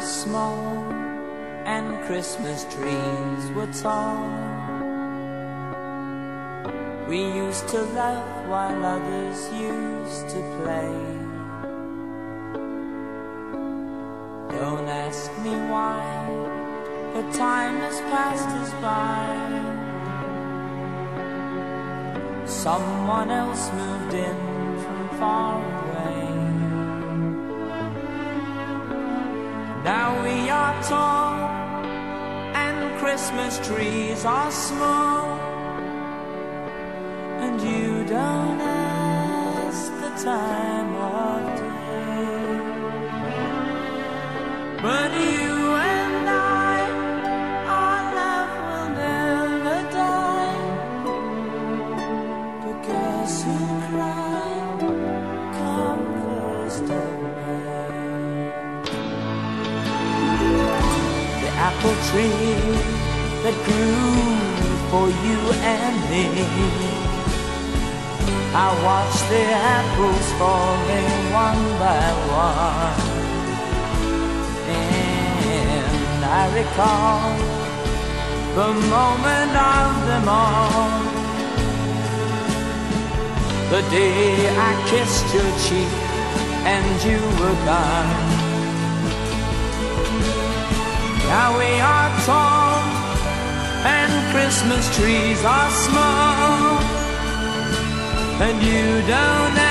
Was small and Christmas trees were tall, we used to laugh while others used to play. Don't ask me why, but time has passed us by. Someone else moved in from far away. Now we are tall and Christmas trees are small, and you don't ask the time of day. But you tree that grew for you and me. I watched the apples falling one by one. And I recall the moment of them all. The day I kissed your cheek and you were gone. Now we are tall and Christmas trees are small. And you don't